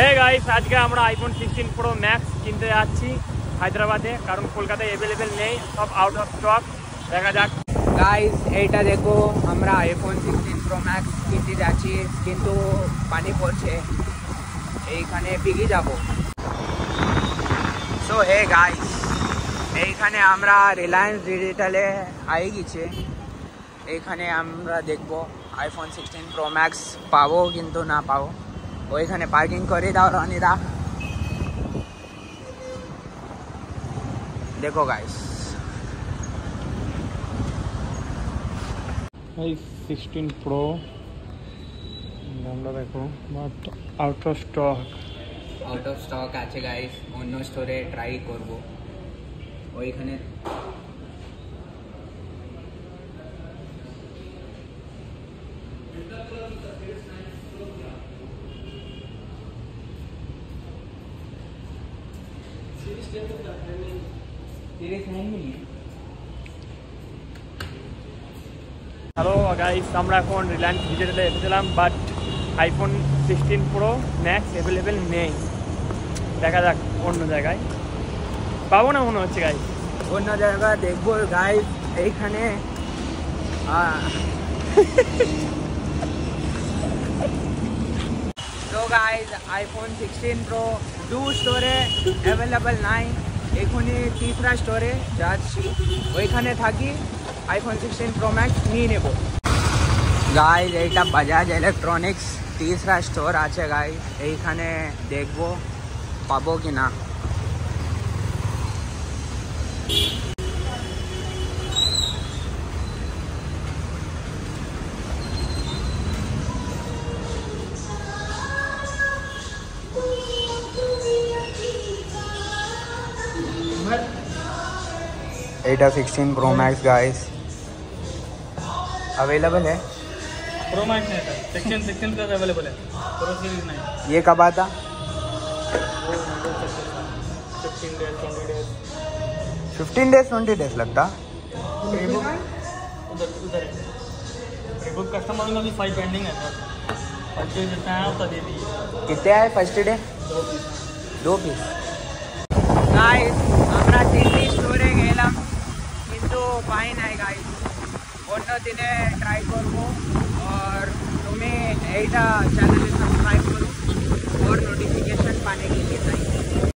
Hey guys আজকে আমরা iPhone sixteen pro max কিনতে যাচ্ছি হায়দ্রাবাদে, কারণ কলকাতায় অ্যাভেলেবেল নেই, সব আউট অফ স্টক দেখা যাক। গাইস এইটা দেখো, আমরা আইফোন সিক্সটিন প্রো ম্যাক্স কিনতে যাচ্ছি, কিন্তু পানি পড়ছে। এইখানে পিগি যাব। সো হে গাইস এইখানে আমরা রিলায়েন্স ডিজিটালে আই গেছে। এইখানে আমরা দেখব আইফোন সিক্সটিন প্রো ম্যাক্স পাবো, কিন্তু না পাবো। ওইখানে পার্কিং করে দাও রনিদা দেখো গাইস এই সিক্সটিন প্রো দামটা দেখো but out of stock out of stock আছে গাইস অন্য স্টোরে ট্রাই করব ওইখানে হ্যালো গাইস আমরা এখন রিলায়েন্স ডিজিটালে এসেছিলাম but iPhone sixteen pro max available নেই। দেখা যাক অন্য জায়গায়। পাবো না মনে হচ্ছে গাইস অন্য জায়গা দেখব গাইস এইখানে। তো গাইস আইফোন সিক্সটিন প্রো দু স্টোরে অ্যাভেলেবল নাই এখনই তিসরা স্টোরে যাচ্ছি ওইখানে থাকি আইফোন সিক্সটিন প্রো ম্যাক্স নিয়ে নেব গাইস এইটা বাজাজ ইলেকট্রনিক্স তিসরা স্টোর আছে গাইস এইখানে দেখবো পাবো কি না एटा sixteen pro max guys available है? प्रो मैक्स नहीं था। सिक्सटीन सिक्सटीन का अवेलेबल है। प्रो सीरीज़ नहीं। ये कब आता? फिफ्टीन डेज़ ट्वेंटी डेज़ लगता? कितने आए फ़र्स्ट डे दो पीस। गाइस हमारा team গাইস আমরা তিনটি স্টোরে গেলাম কিন্তু পাই নাই গাইস অন্য দিনে ট্রাই করব আর তুমি এইটা চ্যানেলে সাবস্ক্রাইব করো और नोटिफिकेशन पाने के लिए